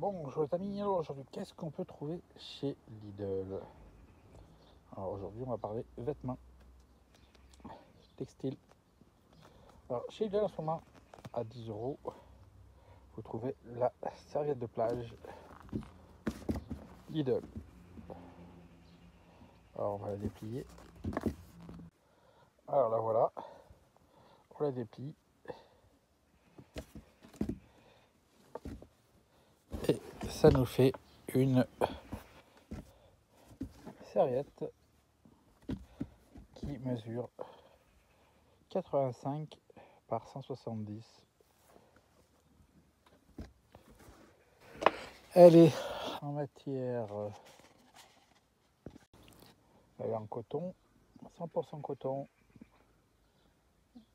Bonjour les amis, alors aujourd'hui qu'est-ce qu'on peut trouver chez Lidl? Alors aujourd'hui on va parler vêtements, textiles. Alors chez Lidl en ce moment à 10 euros, vous trouvez la serviette de plage Lidl. Alors on va la déplier. Alors là voilà, on la déplie. Et ça nous fait une serviette qui mesure 85 par 170. Elle est en matière, elle est en coton, 100% coton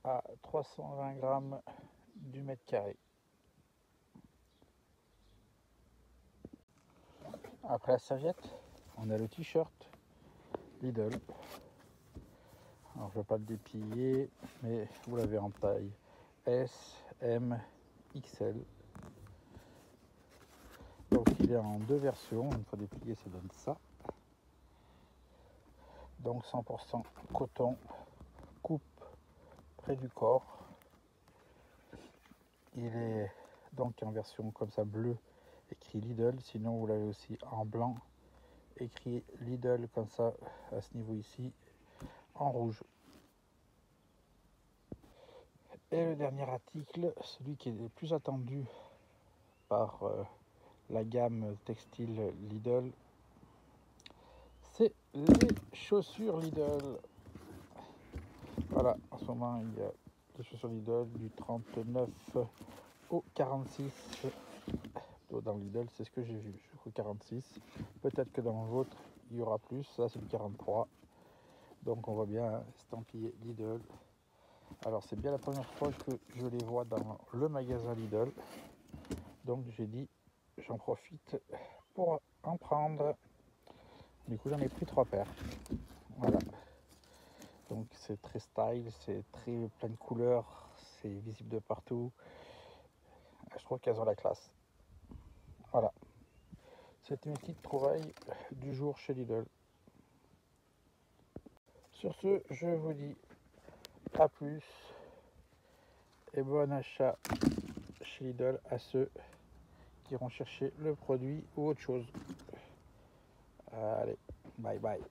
à 320 grammes du mètre carré. Après la serviette, on a le t-shirt Lidl. Alors je ne vais pas le déplier, mais vous l'avez en taille S, M, XL. Donc il est en deux versions. Une fois déplié, ça donne ça. Donc 100% coton, coupe près du corps. Il est donc en version comme ça bleu écrit Lidl. Sinon, vous l'avez aussi en blanc, écrit Lidl comme ça à ce niveau ici, en rouge. Et le dernier article, celui qui est le plus attendu par euh, la gamme textile Lidl, c'est les chaussures Lidl. Voilà, en ce moment, il y a des chaussures Lidl du 39 au 46 dans Lidl, c'est ce que j'ai vu, je crois 46. Peut-être que dans le vôtre, il y aura plus, ça c'est du 43. Donc on voit bien estampillé Lidl. Alors c'est bien la première fois que je les vois dans le magasin Lidl. Donc j'ai dit, j'en profite pour en prendre. Du coup j'en ai pris trois paires. Voilà. Donc c'est très style, c'est très plein de couleurs, c'est visible de partout. Je trouve qu'elles ont la classe. C'était une petite trouvaille du jour chez Lidl. Sur ce, je vous dis à plus et bon achat chez Lidl à ceux qui iront chercher le produit ou autre chose. Allez, bye bye.